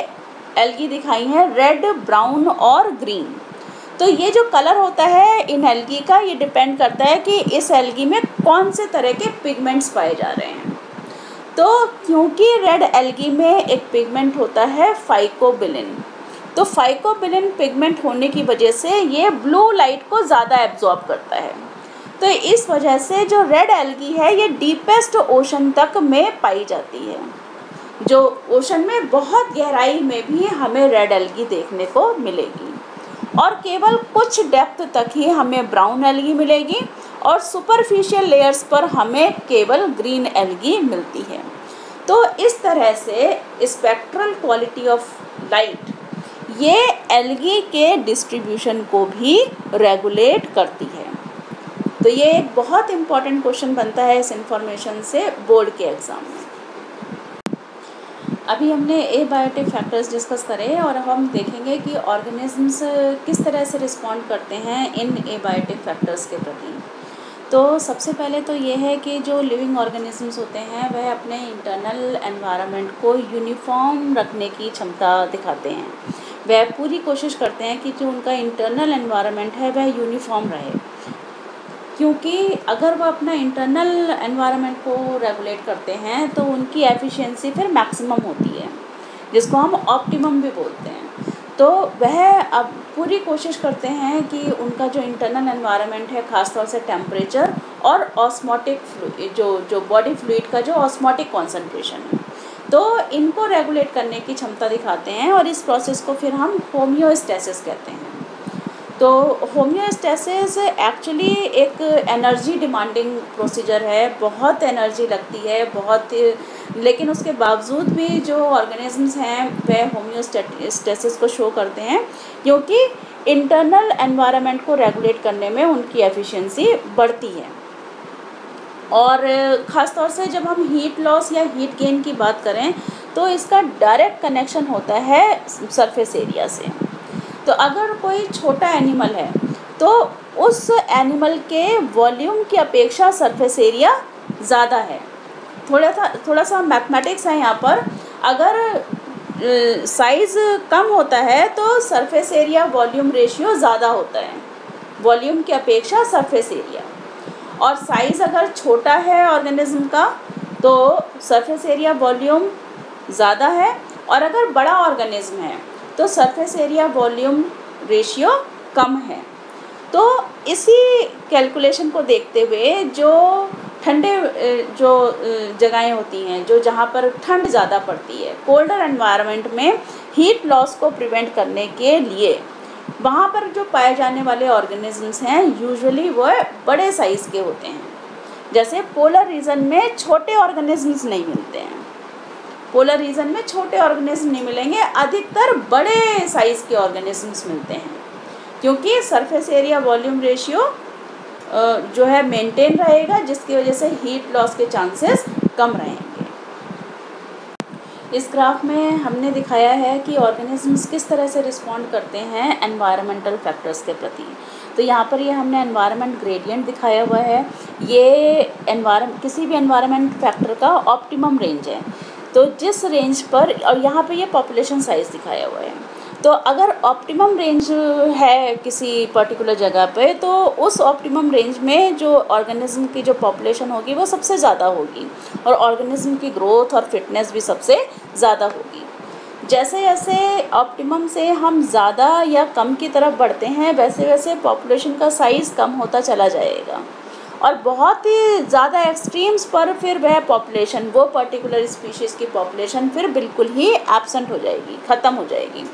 एल्गी दिखाई हैं रेड ब्राउन और ग्रीन तो ये जो कलर होता है इन एल्गी का, ये डिपेंड करता है कि इस एल्गी में कौन से तरह के पिगमेंट्स पाए जा रहे हैं। तो क्योंकि रेड एल्गी में एक पिगमेंट होता है फाइकोबिलिन तो फाइकोबिलिन पिगमेंट होने की वजह से ये ब्लू लाइट को ज़्यादा एब्जॉर्ब करता है। तो इस वजह से जो रेड एल्गी है, ये डीपेस्ट ओशन तक में पाई जाती है। जो ओशन में बहुत गहराई में भी हमें रेड एल्गी देखने को मिलेगी। और केवल कुछ डेप्थ तक ही हमें ब्राउन एल्गी मिलेगी और सुपरफिशियल लेयर्स पर हमें केवल ग्रीन एल्गी मिलती है। तो इस तरह से स्पेक्ट्रल क्वालिटी ऑफ़ लाइट, ये एलगी के डिस्ट्रीब्यूशन को भी रेगुलेट करती है। तो ये एक बहुत इंपॉर्टेंट क्वेश्चन बनता है इस इंफॉर्मेशन से बोर्ड के एग्ज़ाम में। अभी हमने ए बायोटिक फैक्टर्स डिस्कस करे और हम देखेंगे कि ऑर्गेनिजम्स किस तरह से रिस्पॉन्ड करते हैं इन ए बायोटिक फैक्टर्स के प्रति। तो सबसे पहले तो ये है कि जो लिविंग ऑर्गेनिजम्स होते हैं, वह अपने इंटरनल एनवायरनमेंट को यूनिफॉर्म रखने की क्षमता दिखाते हैं। वह पूरी कोशिश करते हैं कि जो उनका इंटरनल एनवायरनमेंट है, वह यूनिफॉर्म रहे। क्योंकि अगर वो अपना इंटरनल एनवायरनमेंट को रेगुलेट करते हैं तो उनकी एफिशिएंसी फिर मैक्सिमम होती है, जिसको हम ऑप्टिमम भी बोलते हैं। तो वह अब पूरी कोशिश करते हैं कि उनका जो इंटरनल एनवायरनमेंट है, ख़ासतौर से टेम्परेचर और ऑस्मोटिक जो जो बॉडी फ्लूड का जो ऑस्मोटिक कॉन्सेंट्रेशन है। तो इनको रेगुलेट करने की क्षमता दिखाते हैं और इस प्रोसेस को फिर हम होम्योस्टेसिस कहते हैं। तो होम्योस्टेसिस एक्चुअली एक एनर्जी डिमांडिंग प्रोसीजर है, बहुत एनर्जी लगती है, बहुत, लेकिन उसके बावजूद भी जो ऑर्गेनिजम्स हैं वह होम्योस्टेसिस को शो करते हैं, क्योंकि इंटरनल एनवायरनमेंट को रेगुलेट करने में उनकी एफिशिएंसी बढ़ती है। और ख़ास तौर से जब हम हीट लॉस या हीट गेन की बात करें तो इसका डायरेक्ट कनेक्शन होता है सरफेस एरिया से। तो अगर कोई छोटा एनिमल है तो उस एनिमल के वॉल्यूम की अपेक्षा सरफेस एरिया ज़्यादा है। थोड़ा सा थोड़ा सा मैथमेटिक्स है यहाँ पर। अगर साइज़ कम होता है तो सरफेस एरिया वॉल्यूम रेशियो ज़्यादा होता है। वॉल्यूम की अपेक्षा सरफेस एरिया और साइज़ अगर छोटा है ऑर्गेनिज्म का तो सरफेस एरिया वॉल्यूम ज़्यादा है। और अगर बड़ा ऑर्गेनिज्म है तो सरफेस एरिया वॉल्यूम रेशियो कम है। तो इसी कैलकुलेशन को देखते हुए जो ठंडे जो जगहें होती हैं, जो जहाँ पर ठंड ज़्यादा पड़ती है कोल्डर एनवायरनमेंट में हीट लॉस को प्रिवेंट करने के लिए, वहाँ पर जो पाए जाने वाले ऑर्गेनिजम्स हैं यूजुअली वह बड़े साइज़ के होते हैं। जैसे पोलर रीजन में छोटे ऑर्गेनिजम्स नहीं मिलते हैं। पोलर रीजन में छोटे ऑर्गेनिज्म नहीं मिलेंगे, अधिकतर बड़े साइज़ के ऑर्गेनिजम्स मिलते हैं। क्योंकि सरफेस एरिया वॉल्यूम रेशियो जो है मेंटेन रहेगा, जिसकी वजह से हीट लॉस के चांसेस कम रहेंगे। इस ग्राफ में हमने दिखाया है कि ऑर्गेनिजम्स किस तरह से रिस्पॉन्ड करते हैं एनवायरमेंटल फैक्टर्स के प्रति। तो यहाँ पर ये हमने एनवायरनमेंट ग्रेडियंट दिखाया हुआ है। ये एनवायरमेंट किसी भी एनवायरनमेंट फैक्टर का ऑप्टिमम रेंज है। तो जिस रेंज पर, और यहाँ पे ये पॉपुलेशन साइज़ दिखाया हुआ है। तो अगर ऑप्टिमम रेंज है किसी पर्टिकुलर जगह पे तो उस ऑप्टिमम रेंज में जो ऑर्गेनिज्म की जो पॉपुलेशन होगी, वो सबसे ज़्यादा होगी। और ऑर्गेनिज्म की ग्रोथ और फिटनेस भी सबसे ज़्यादा होगी। जैसे जैसे ऑप्टिमम से हम ज़्यादा या कम की तरफ़ बढ़ते हैं वैसे वैसे पॉपुलेशन का साइज़ कम होता चला जाएगा। और बहुत ही ज़्यादा एक्सट्रीम्स पर फिर वह पॉपुलेशन वो पर्टिकुलर स्पीशीज़ की पॉपुलेशन फिर बिल्कुल ही एबसेंट हो जाएगी, ख़त्म हो जाएगी।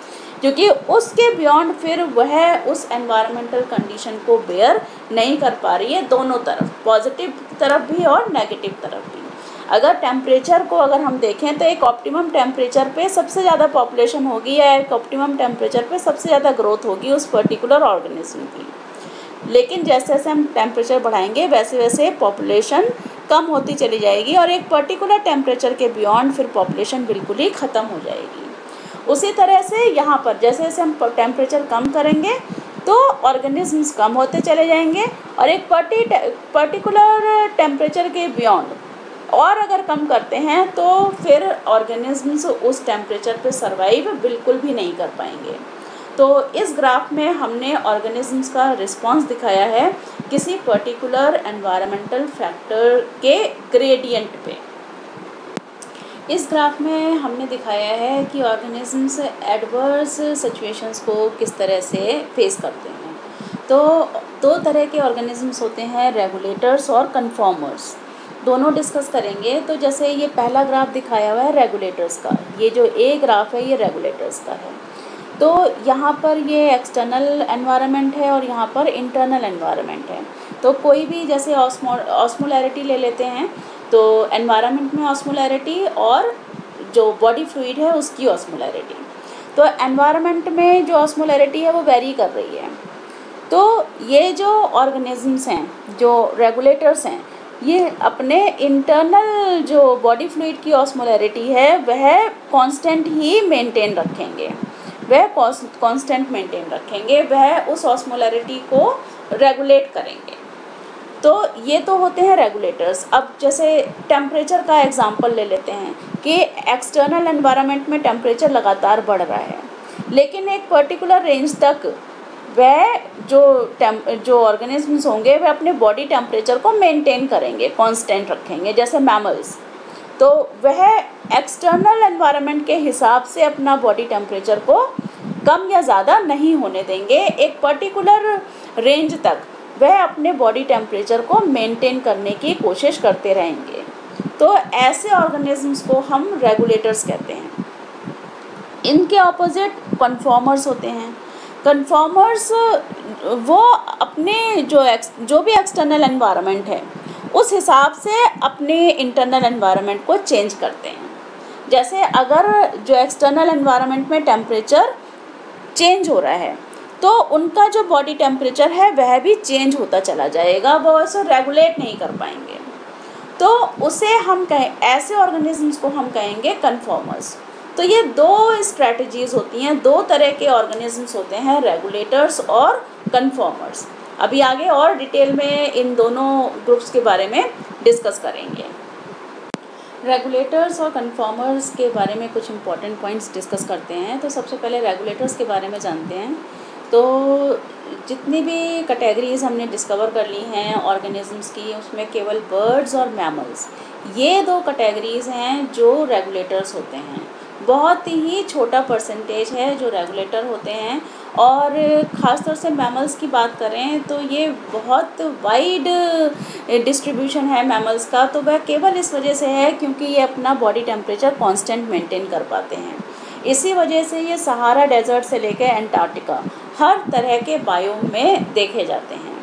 क्योंकि उसके बियॉन्ड फिर वह उस एनवायरमेंटल कंडीशन को बेयर नहीं कर पा रही है, दोनों तरफ़ पॉजिटिव तरफ़ भी और नेगेटिव तरफ़ भी। अगर टेम्परेचर को अगर हम देखें तो एक ऑप्टिमम टेम्परेचर पे सबसे ज़्यादा पॉपुलेशन होगी या एक ऑप्टिमम टेम्परेचर पे सबसे ज़्यादा ग्रोथ होगी उस पर्टिकुलर ऑर्गेनिज्म की। लेकिन जैसे जैसे हम टेम्परेचर बढ़ाएँगे, वैसे वैसे पॉपुलेशन कम होती चली जाएगी और एक पर्टिकुलर टेम्परेचर के बियॉन्ड फिर पॉपुलेशन बिल्कुल ही ख़त्म हो जाएगी। उसी तरह से यहाँ पर जैसे जैसे हम टेम्परेचर कम करेंगे तो ऑर्गेनिजम्स कम होते चले जाएँगे और एक पर्टी पर्टिकुलर टेम्परेचर के बियॉन्ड और अगर कम करते हैं तो फिर ऑर्गेनिजम्स उस टेम्परेचर पे सरवाइव बिल्कुल भी नहीं कर पाएँगे। तो इस ग्राफ में हमने ऑर्गेनिजम्स का रिस्पांस दिखाया है किसी पर्टिकुलर एनवायरमेंटल फैक्टर के ग्रेडियंट पे। इस ग्राफ में हमने दिखाया है कि ऑर्गेनिजम्स एडवर्स सिचुएशंस को किस तरह से फेस करते हैं। तो दो तरह के ऑर्गेनिजम्स होते हैं रेगुलेटर्स और कन्फॉर्मर्स दोनों डिस्कस करेंगे तो जैसे ये पहला ग्राफ दिखाया हुआ है रेगुलेटर्स का। ये जो ए ग्राफ है, ये रेगुलेटर्स का है। तो यहाँ पर ये एक्सटर्नल एनवायरनमेंट है और यहाँ पर इंटरनल एनवायरनमेंट है। तो कोई भी जैसे ऑस्मो ऑस्मोलैरिटी ले लेते हैं तो एनवायरनमेंट में ऑस्मोलैरिटी और जो बॉडी फ्लूइड है उसकी ऑस्मोलैरिटी तो एनवायरनमेंट में जो ऑस्मोलैरिटी है वो वेरी कर रही है। तो ये जो ऑर्गेनिजम्स हैं, जो रेगुलेटर्स हैं, ये अपने इंटरनल जो बॉडी फ्लूइड की ऑस्मोलैरिटी है, वह कांस्टेंट ही मेंटेन रखेंगे। वह कांस्टेंट मेंटेन रखेंगे, वह उस ऑस्मोलैरिटी को रेगुलेट करेंगे। तो ये तो होते हैं रेगुलेटर्स अब जैसे टेम्परेचर का एग्जांपल ले लेते हैं कि एक्सटर्नल एनवायरनमेंट में टेम्परेचर लगातार बढ़ रहा है। लेकिन एक पर्टिकुलर रेंज तक वह जो टेम जो ऑर्गेनिजम्स होंगे, वह अपने बॉडी टेम्परेचर को मेंटेन करेंगे कांस्टेंट रखेंगे। जैसे मैमल्स तो वह एक्सटर्नल एनवायरनमेंट के हिसाब से अपना बॉडी टेम्परेचर को कम या ज़्यादा नहीं होने देंगे। एक पर्टिकुलर रेंज तक वह अपने बॉडी टेम्परेचर को मेंटेन करने की कोशिश करते रहेंगे। तो ऐसे ऑर्गेनिजम्स को हम रेगुलेटर्स कहते हैं। इनके ऑपोजिट कन्फॉर्मर्स होते हैं। कन्फॉर्मर्स वो अपने जो एक्स जो भी एक्सटर्नल एनवायरनमेंट है उस हिसाब से अपने इंटरनल एनवायरनमेंट को चेंज करते हैं। जैसे अगर जो एक्सटर्नल एनवायरनमेंट में टेम्परेचर चेंज हो रहा है तो उनका जो बॉडी टेम्परेचर है, वह भी चेंज होता चला जाएगा, वो ऐसे रेगुलेट नहीं कर पाएँगे। तो उसे हम कहें, ऐसे ऑर्गेनिजम्स को हम कहेंगे कन्फॉर्मर्स तो ये दो स्ट्रेटजीज़ होती हैं, दो तरह के ऑर्गेनिजम्स होते हैं रेगुलेटर्स और कन्फॉर्मर्स अभी आगे और डिटेल में इन दोनों ग्रुप्स के बारे में डिस्कस करेंगे। रेगुलेटर्स और कन्फॉर्मर्स के बारे में कुछ इंपॉर्टेंट पॉइंट्स डिस्कस करते हैं। तो सबसे पहले रेगुलेटर्स के बारे में जानते हैं। तो जितनी भी कैटेगरीज हमने डिस्कवर कर ली हैं ऑर्गेनिजम्स की, उसमें केवल बर्ड्स और मैमल्स ये दो कैटेगरीज हैं जो रेगुलेटर्स होते हैं। बहुत ही छोटा परसेंटेज है जो रेगुलेटर होते हैं। और ख़ासतौर से मैमल्स की बात करें तो ये बहुत वाइड डिस्ट्रीब्यूशन है मैमल्स का तो वह केवल इस वजह से है क्योंकि ये अपना बॉडी टेम्परेचर कांस्टेंट मेंटेन कर पाते हैं। इसी वजह से ये सहारा डेजर्ट से लेकर एंटार्क्टिका हर तरह के बायोम में देखे जाते हैं।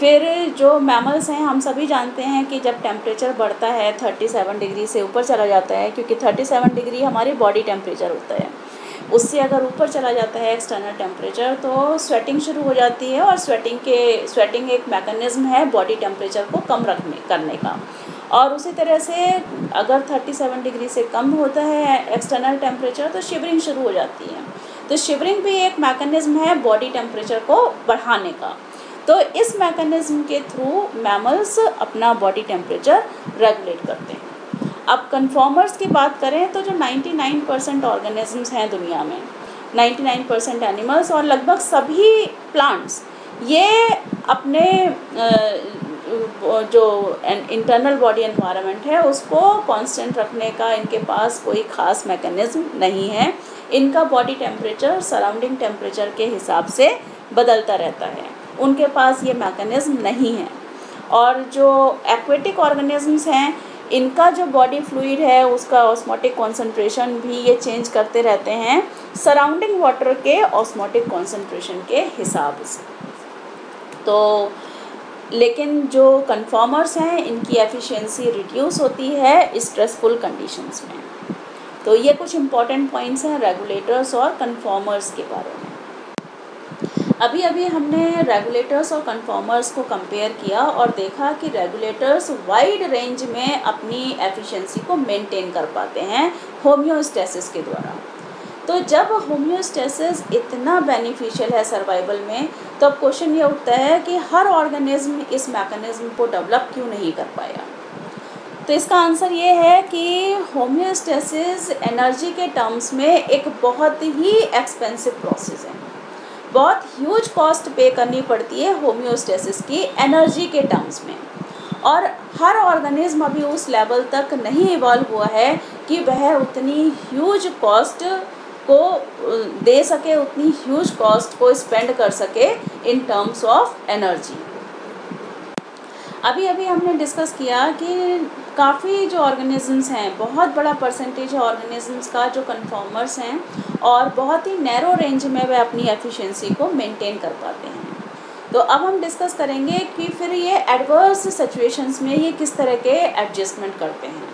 फिर जो मैमल्स हैं, हम सभी जानते हैं कि जब टेम्परेचर बढ़ता है थर्टी सेवन डिग्री से ऊपर चला जाता है, क्योंकि थर्टी सेवन डिग्री हमारी बॉडी टेम्परेचर होता है। उससे अगर ऊपर चला जाता है एक्सटर्नल टेम्परेचर तो स्वेटिंग शुरू हो जाती है और स्वेटिंग के स्वेटिंग एक मैकेनिज़्म है बॉडी टेम्परेचर को कम रखने, करने का। और उसी तरह से अगर थर्टी सेवन डिग्री से कम होता है एक्सटर्नल टेम्परेचर तो शिवरिंग शुरू हो जाती है। तो शिवरिंग भी एक मैकेनिज़्म है बॉडी टेम्परेचर को बढ़ाने का। तो इस मैकेनिज़्म के थ्रू मैमल्स अपना बॉडी टेम्परेचर रेगुलेट करते हैं। अब कन्फॉर्मर्स की बात करें तो जो 99 परसेंट ऑर्गेनिजम्स हैं दुनिया में 99 परसेंट एनिमल्स और लगभग सभी प्लांट्स ये अपने जो इंटरनल बॉडी एनवायरनमेंट है, उसको कांस्टेंट रखने का इनके पास कोई ख़ास मैकेनिज़्म नहीं है। इनका बॉडी टेम्परेचर सराउंडिंग टेम्परेचर के हिसाब से बदलता रहता है। उनके पास ये मैकेनिज़्म नहीं है। और जो एक्वेटिक ऑर्गेनिजम्स हैं इनका जो बॉडी फ्लूइड है, उसका ऑस्मोटिक कॉन्सेंट्रेशन भी ये चेंज करते रहते हैं सराउंडिंग वाटर के ऑस्मोटिक कॉन्सेंट्रेशन के हिसाब से। तो लेकिन जो कन्फॉर्मर्स हैं, इनकी एफिशिएंसी रिड्यूस होती है स्ट्रेसफुल कंडीशंस में। तो ये कुछ इंपॉर्टेंट पॉइंट्स हैं रेगुलेटर्स और कन्फॉर्मर्स के बारे में। अभी अभी हमने रेगुलेटर्स और कन्फॉर्मर्स को कंपेयर किया और देखा कि रेगुलेटर्स वाइड रेंज में अपनी एफिशिएंसी को मेंटेन कर पाते हैं होम्योस्टेसिस के द्वारा। तो जब होम्योस्टेसिस इतना बेनिफिशियल है सर्वाइवल में तो अब क्वेश्चन ये उठता है कि हर ऑर्गेनिज्म इस मैकेनिज्म को डेवलप क्यों नहीं कर पाया? तो इसका आंसर ये है कि होम्योस्टेसिस एनर्जी के टर्म्स में एक बहुत ही एक्सपेंसिव प्रोसेस है। बहुत ह्यूज कॉस्ट पे करनी पड़ती है होम्योस्टेसिस की एनर्जी के टर्म्स में। और हर ऑर्गेनिज्म अभी उस लेवल तक नहीं इवॉल्व हुआ है कि वह उतनी ह्यूज कॉस्ट को दे सके, उतनी ह्यूज कॉस्ट को स्पेंड कर सके इन टर्म्स ऑफ़ एनर्जी अभी अभी हमने डिस्कस किया कि काफ़ी जो ऑर्गेनिजम्स हैं, बहुत बड़ा परसेंटेज है ऑर्गेनिजम्स का जो कन्फॉर्मर्स हैं और बहुत ही नैरो रेंज में वे अपनी एफिशिएंसी को मेंटेन कर पाते हैं। तो अब हम डिस्कस करेंगे कि फिर ये एडवर्स सिचुएशंस में ये किस तरह के एडजस्टमेंट करते हैं।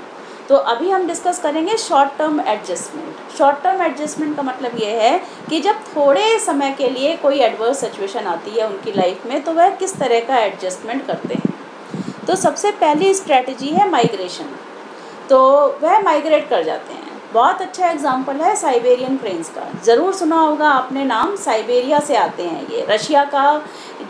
तो अभी हम डिस्कस करेंगे short term adjustment short term adjustment का मतलब ये है कि जब थोड़े समय के लिए कोई एडवर्स सिचुएशन आती है उनकी लाइफ में तो वह किस तरह का एडजस्टमेंट करते हैं। तो सबसे पहली स्ट्रेटजी है माइग्रेशन तो वह माइग्रेट कर जाते हैं. बहुत अच्छा एग्ज़ाम्पल है साइबेरियन क्रेन्स का. ज़रूर सुना होगा आपने नाम साइबेरिया से आते हैं ये. रशिया का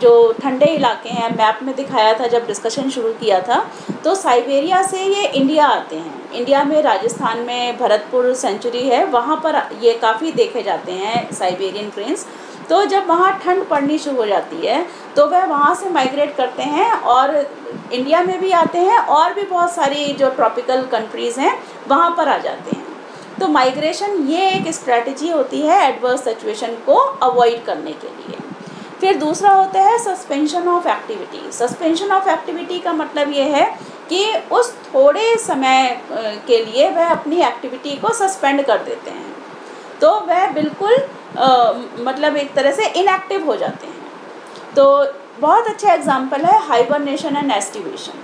जो ठंडे इलाके हैं मैप में दिखाया था जब डिस्कशन शुरू किया था तो साइबेरिया से ये इंडिया आते हैं. इंडिया में राजस्थान में भरतपुर सेंचुरी है. वहाँ पर ये काफ़ी देखे जाते हैं साइबेरियन क्रेन्स तो जब वहाँ ठंड पड़नी शुरू हो जाती है तो वह वहाँ से माइग्रेट करते हैं और इंडिया में भी आते हैं और भी बहुत सारी जो ट्रॉपिकल कंट्रीज़ हैं, वहाँ पर आ जाते हैं। तो माइग्रेशन ये एक स्ट्रैटेजी होती है एडवर्स सिचुएशन को अवॉइड करने के लिए। फिर दूसरा होता है suspension of activity suspension of activity का मतलब ये है कि उस थोड़े समय के लिए वह अपनी एक्टिविटी को सस्पेंड कर देते हैं। तो वह बिल्कुल आ, मतलब एक तरह से इनएक्टिव हो जाते हैं। तो बहुत अच्छा एग्ज़ाम्पल है हाइबरनेशन एंड एस्टिवेशन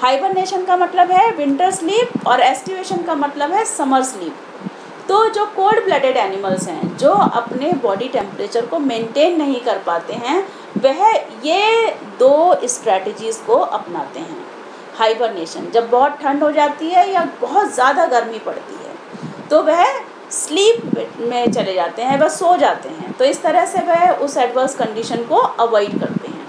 हाइबरनेशन का मतलब है विंटर स्लीप और एस्टिवेशन का मतलब है समर स्लीप तो जो कोल्ड ब्लडेड एनिमल्स हैं जो अपने बॉडी टेम्परेचर को मेंटेन नहीं कर पाते हैं वह ये दो स्ट्रैटेजीज़ को अपनाते हैं। हाइबरनेशन जब बहुत ठंड हो जाती है या बहुत ज़्यादा गर्मी पड़ती है तो वह स्लीप में चले जाते हैं वह सो जाते हैं। तो इस तरह से वह उस एडवर्स कंडीशन को अवॉइड करते हैं।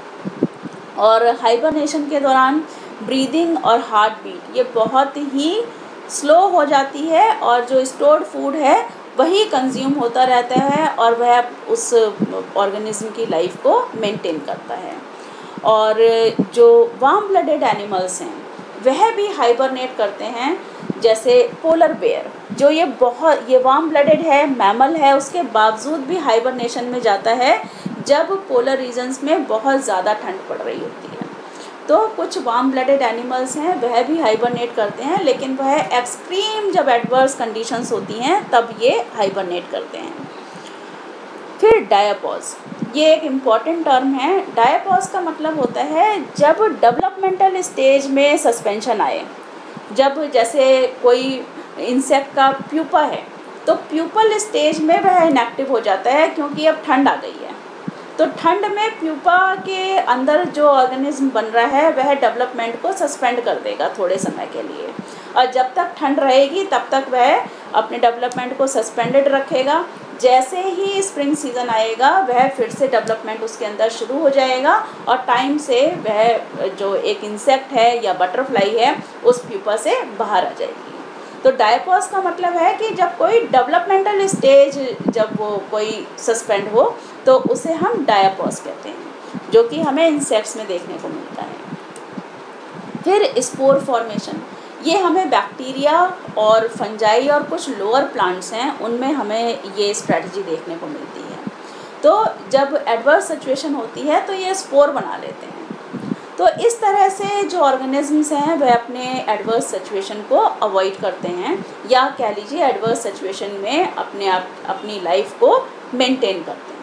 और हाइबरनेशन के दौरान ब्रीदिंग और हार्ट बीट ये बहुत ही स्लो हो जाती है और जो स्टोर्ड फ़ूड है, वही कंज्यूम होता रहता है और वह उस ऑर्गेनिज्म की लाइफ को मेंटेन करता है। और जो वार्म ब्लडेड एनिमल्स हैं, वह भी हाइबरनेट करते हैं जैसे पोलर बेयर जो ये बहुत, ये वार्म ब्लडेड है मैमल है, उसके बावजूद भी हाइबरनेशन में जाता है, जब पोलर रीजन्स में बहुत ज़्यादा ठंड पड़ रही होती है। तो कुछ वार्म ब्लडेड एनिमल्स हैं, वह भी हाइबरनेट करते हैं, लेकिन वह एक्सट्रीम जब एडवर्स कंडीशंस होती हैं, तब ये हाइबरनेट करते हैं। फिर डायापॉज ये एक इंपॉर्टेंट टर्म है। डायापॉज का मतलब होता है जब डेवलपमेंटल स्टेज में सस्पेंशन आए। जब जैसे कोई इंसेक्ट का प्यूपा है तो प्यूपल स्टेज में वह इनएक्टिव हो जाता है क्योंकि अब ठंड आ गई है। तो ठंड में प्यूपा के अंदर जो ऑर्गेनिज्म बन रहा है, वह डेवलपमेंट को सस्पेंड कर देगा थोड़े समय के लिए। और जब तक ठंड रहेगी, तब तक वह अपने डेवलपमेंट को सस्पेंडेड रखेगा। जैसे ही स्प्रिंग सीज़न आएगा, वह फिर से डेवलपमेंट उसके अंदर शुरू हो जाएगा और टाइम से वह जो एक इंसेक्ट है या बटरफ्लाई है, उस प्यूपा से बाहर आ जाएगी। तो डायपॉज का मतलब है कि जब कोई डेवलपमेंटल स्टेज जब वो कोई सस्पेंड हो तो उसे हम डायापॉज कहते हैं, जो कि हमें इंसेक्ट्स में देखने को मिलता है। फिर स्पोर फॉर्मेशन ये हमें बैक्टीरिया और फंजाई और कुछ लोअर प्लांट्स हैं, उनमें हमें ये स्ट्रेटजी देखने को मिलती है। तो जब एडवर्स सिचुएशन होती है तो ये स्पोर बना लेते हैं। तो इस तरह से जो ऑर्गेनिजम्स हैं वह अपने एडवर्स सिचुएशन को अवॉइड करते हैं, या कह लीजिए एडवर्स सिचुएशन में अपने आप, अपनी लाइफ को मेंटेन करते हैं।